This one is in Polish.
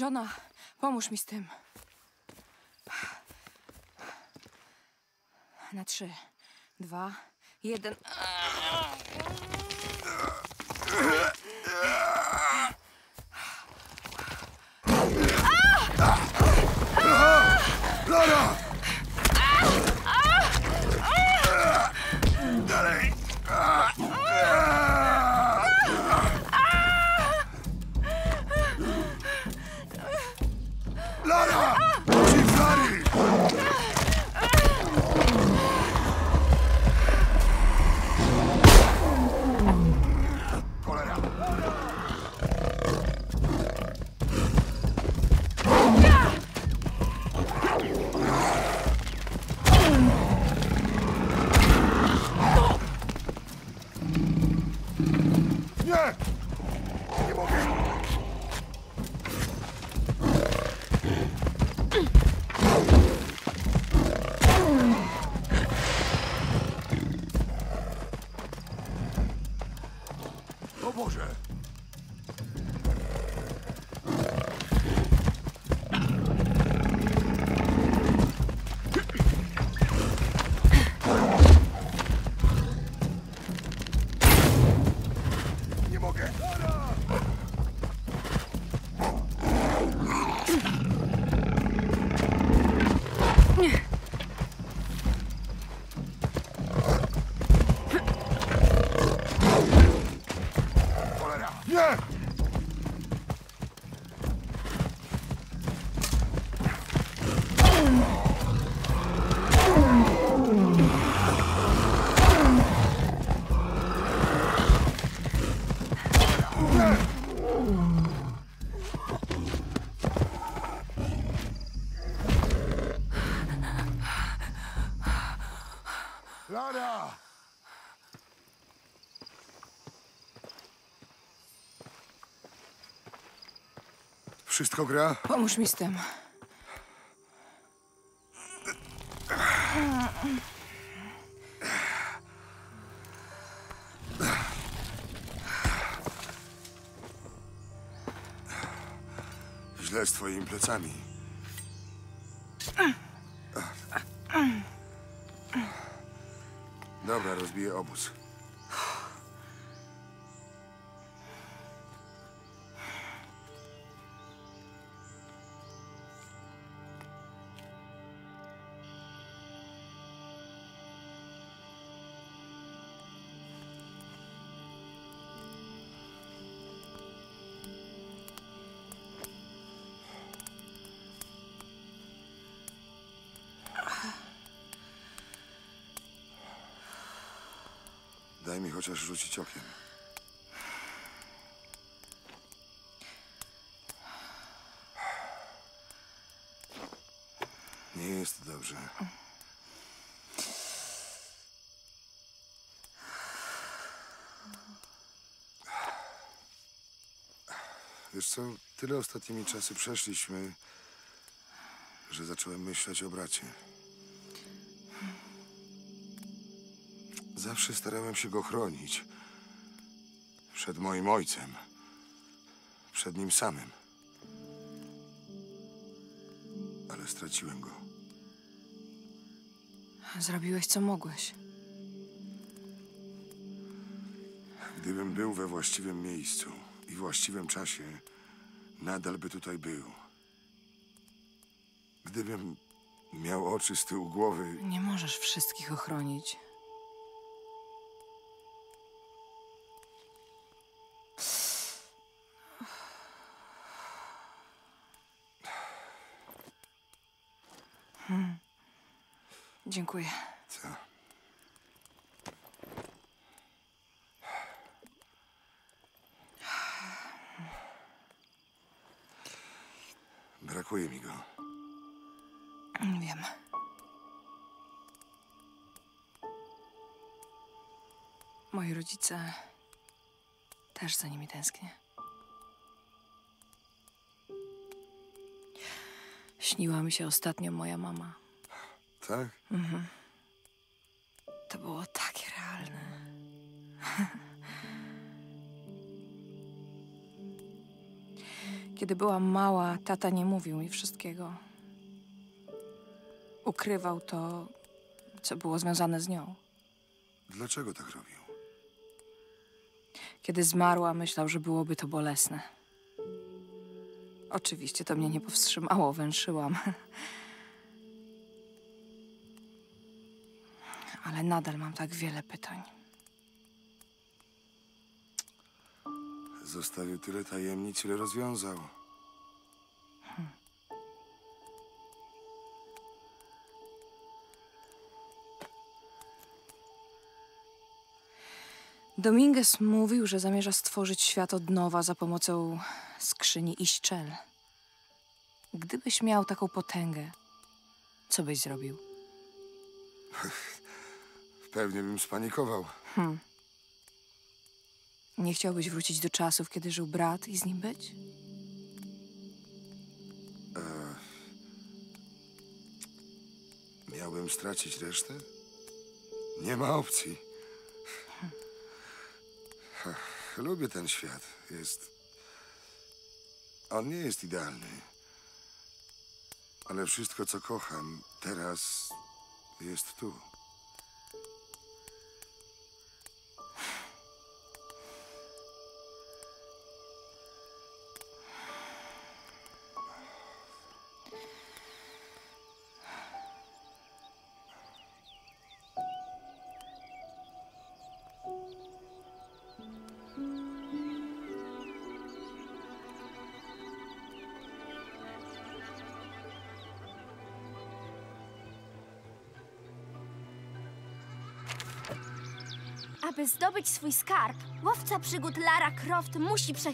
Johna, pomóż mi z tym. Na trzy, dwa, jeden. 是 Wszystko gra? Pomóż mi z tym. Źle z twoimi plecami. Dobra, rozbiję obóz. Daj mi chociaż rzucić okiem. Nie jest dobrze. Wiesz co, tyle ostatnimi czasy przeszliśmy, że zacząłem myśleć o bracie. Zawsze starałem się go chronić. Przed moim ojcem. Przed nim samym. Ale straciłem go. Zrobiłeś co mogłeś. Gdybym był we właściwym miejscu i właściwym czasie, nadal by tutaj był. Gdybym miał oczy z tyłu głowy, Nie możesz wszystkich ochronić. Dziękuję. co? Brakuje mi go. Wiem. Moi rodzice też za nimi tęsknię. Śniła mi się ostatnio moja mama. Tak? To było takie realne. Kiedy byłam mała, tata nie mówił mi wszystkiego. Ukrywał to, co było związane z nią. Dlaczego tak robił? Kiedy zmarła, myślał, że byłoby to bolesne. Oczywiście to mnie nie powstrzymało, węszyłam. Ale nadal mam tak wiele pytań. Zostawił tyle tajemnic, ile rozwiązał. Dominguez mówił, że zamierza stworzyć świat od nowa za pomocą skrzyni Iszczel. Gdybyś miał taką potęgę, co byś zrobił? Pewnie bym spanikował. Nie chciałbyś wrócić do czasów, kiedy żył brat i z nim być? Miałbym stracić resztę? Nie ma opcji. Lubię ten świat. Jest. On nie jest idealny. Ale wszystko, co kocham, teraz jest tu. Aby zdobyć swój skarb, łowca przygód Lara Croft musi przechwycić